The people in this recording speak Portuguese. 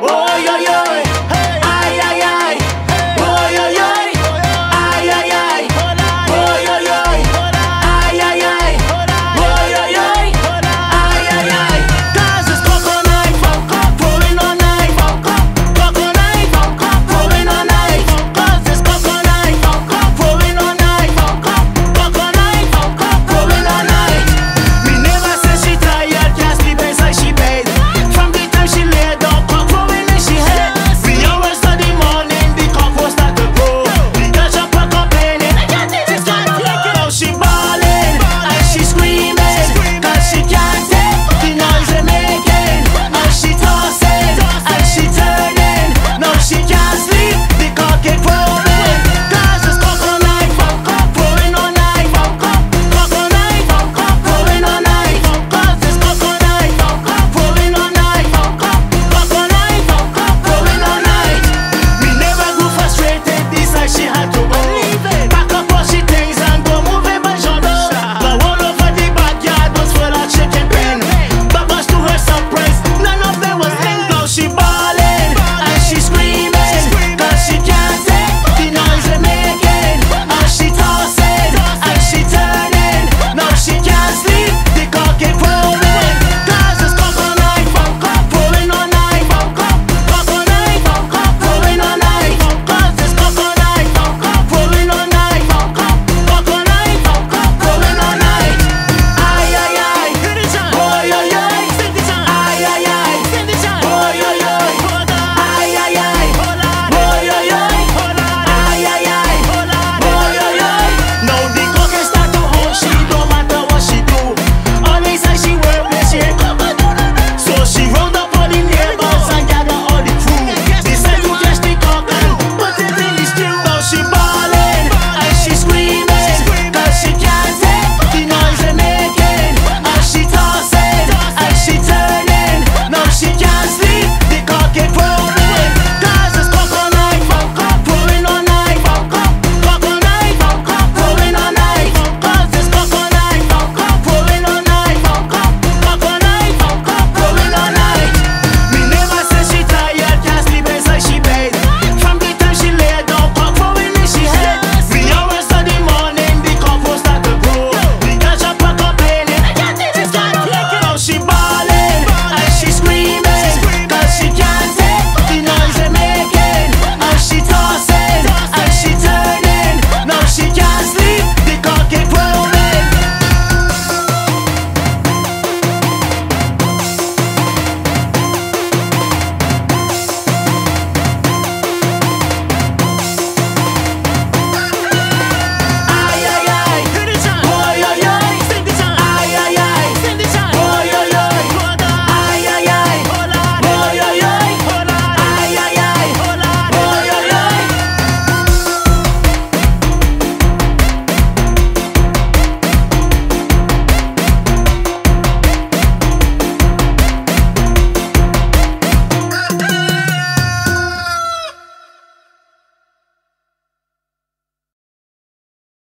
Oi, oi,